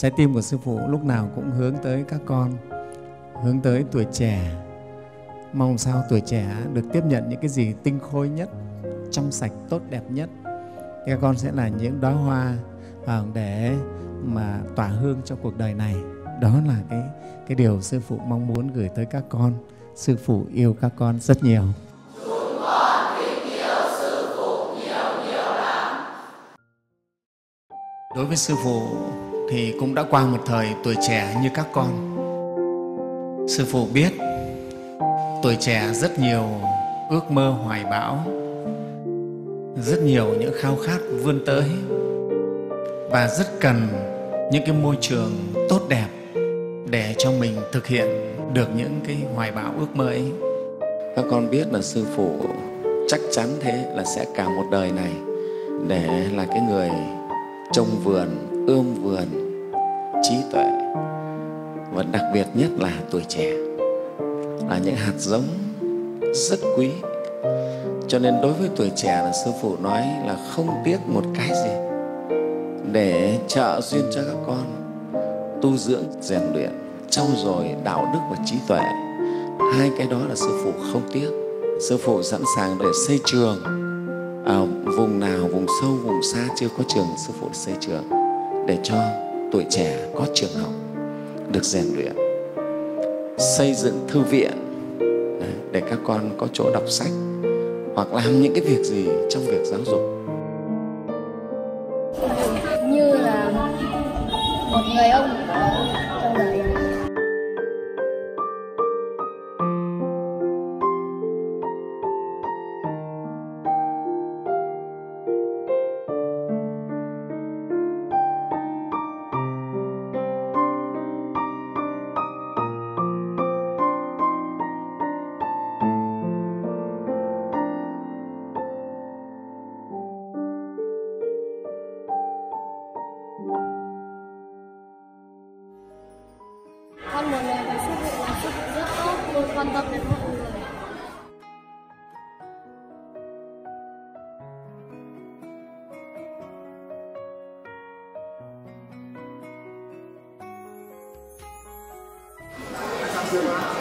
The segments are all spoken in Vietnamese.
trái tim của sư phụ lúc nào cũng hướng tới các con, hướng tới tuổi trẻ. Mong sao tuổi trẻ được tiếp nhận những cái gì tinh khôi nhất, trong sạch tốt đẹp nhất. Các con sẽ là những đóa hoa à, để mà tỏa hương cho cuộc đời này. Đó là cái cái điều sư phụ mong muốn gửi tới các con. Sư phụ yêu các con rất nhiều. Đối với sư phụ thì cũng đã qua một thời tuổi trẻ như các con. Sư phụ biết, tuổi trẻ rất nhiều ước mơ hoài bão, rất nhiều những khao khát vươn tới, và rất cần những cái môi trường tốt đẹp để cho mình thực hiện được những cái hoài bão ước mơ ấy. Các con biết là sư phụ chắc chắn thế là sẽ cả một đời này để là cái người trông vườn, ươm vườn trí tuệ. Và đặc biệt nhất là tuổi trẻ là những hạt giống rất quý. Cho nên đối với tuổi trẻ là sư phụ nói là không tiếc một cái gì để trợ duyên cho các con tu dưỡng, rèn luyện, trau dồi đạo đức và trí tuệ. Hai cái đó là sư phụ không tiếc. Sư phụ sẵn sàng để xây trường. Ở vùng nào, vùng sâu, vùng xa chưa có trường, sư phụ xây trường để cho tuổi trẻ có trường học được rèn luyện, xây dựng thư viện để các con có chỗ đọc sách hoặc làm những cái việc gì trong việc giáo dục. Như là một người ông đời con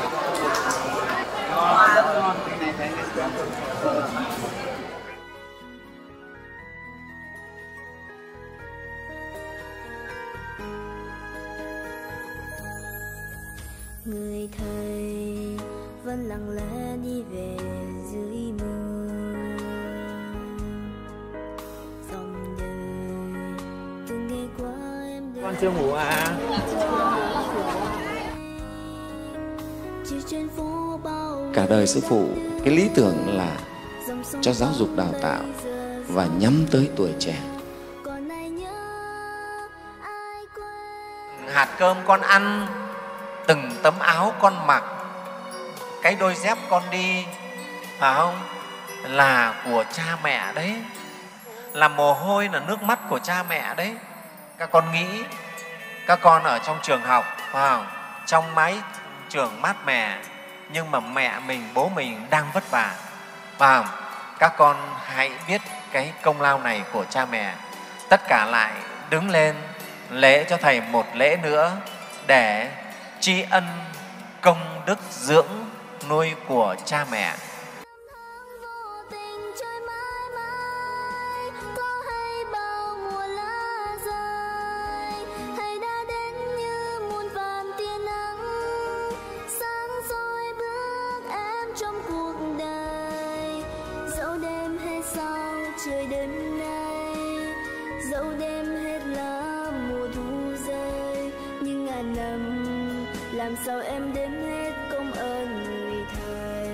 người thầy vẫn lặng lẽ đi về dưới mưa. Dòng đời từng ngày qua em con chưa ngủ à? Cả đời sư phụ cái lý tưởng là cho giáo dục đào tạo và nhắm tới tuổi trẻ. Còn ai nhớ ai quên? Hạt cơm con ăn từng tấm áo con mặc, cái đôi dép con đi, phải không? Là của cha mẹ đấy. Là mồ hôi, là nước mắt của cha mẹ đấy. Các con nghĩ, các con ở trong trường học, phải không? Trong mái trường mát mẻ, nhưng mà mẹ mình, bố mình đang vất vả, phải không? Các con hãy biết cái công lao này của cha mẹ. Tất cả lại đứng lên, lễ cho thầy một lễ nữa để tri ân công đức dưỡng nuôi của cha mẹ. Trời đêm nay dẫu đêm làm sao em đếm hết công ơn người thầy?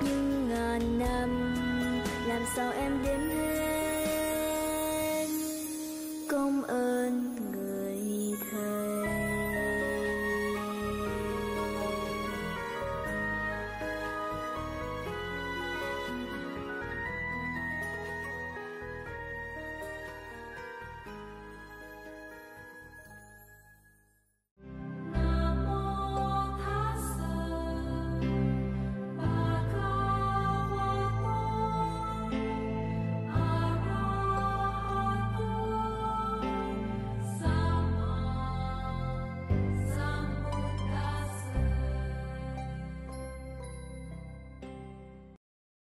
Những ngàn năm, làm sao em đếm hết